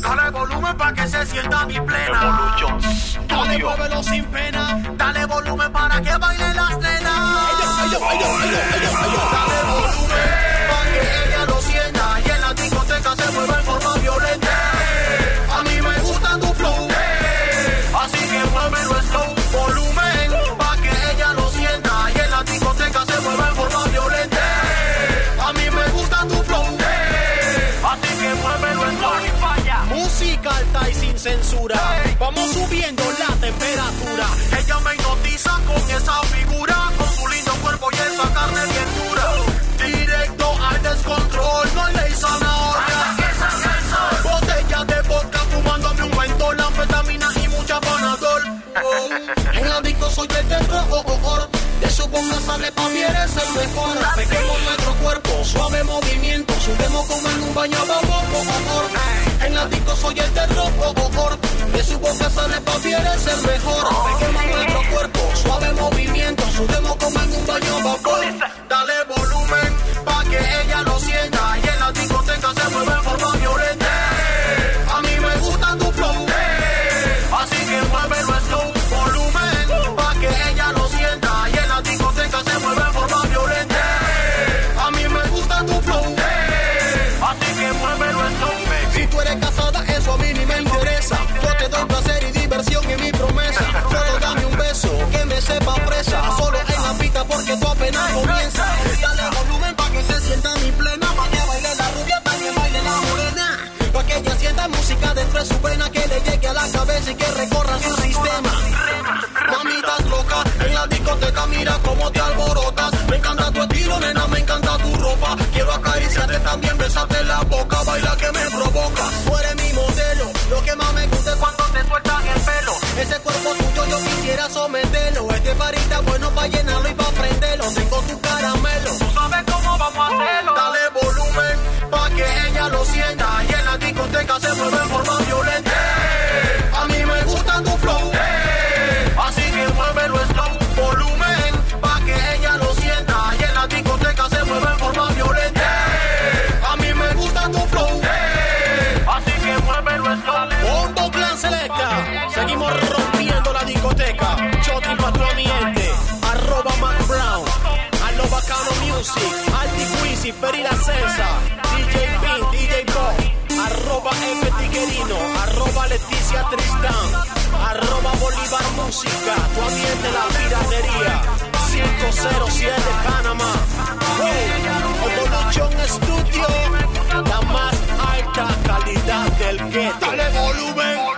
Dale volumen para que se sienta mi plena. Evolution Dale, Studio. muévelo sin pena. Dale volumen Vamos subiendo la temperatura. Ella me hipnotiza con esa figura. Con su lindo cuerpo y esa carne bien dura. Directo al descontrol. No hay ley zanahoria. Botellas de vodka fumándome un mentol, anfetamina y mucha panadol. Oh, en la disco soy el terror. De su boca sale pa' mí eres el mejor. Pequemos nuestro cuerpo, suave movimiento. Subimos como en un baño vamos, por favor. En la disco soy el terror. De su boca sale pa' mí eres el mejor. Pequemos nuestro cuerpo, suave movimiento. Subimos como en un baño vapor. Y que recorra su sistema. Mamitas loca, en la discoteca mira cómo te alborotas. Me encanta tu estilo, nena, me encanta tu ropa. Quiero acariciarte también, besarte la boca, baila que me provoca. Tú eres mi modelo, lo que más me gusta es cuando te sueltan el pelo. Ese cuerpo tuyo yo quisiera someterlo. Este parita bueno pa' llenarlo y pa' prenderlo. Tengo tu caramelo, tú sabes cómo vamos a hacerlo. Dale volumen pa' que ella lo sienta. Y en la discoteca se mueve en Music. Alti Quizzy, Perila Sensa. DJ Pin, DJ Bob. Arroba F Tiguerino. Arroba Leticia Tristán. Arroba Bolívar Música. Tu ambiente la piratería. 507 Panamá. Evolution Studio. La más alta calidad del gueto. Dale volumen.